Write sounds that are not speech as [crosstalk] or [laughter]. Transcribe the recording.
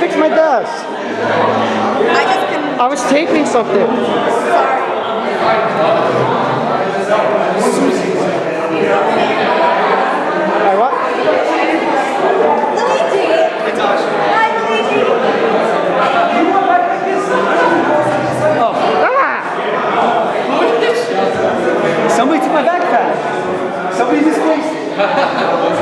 fix my desk. I just. I was taping something. Sorry. What? Oh. Ah. Somebody took my backpack. Somebody displaced it. [laughs]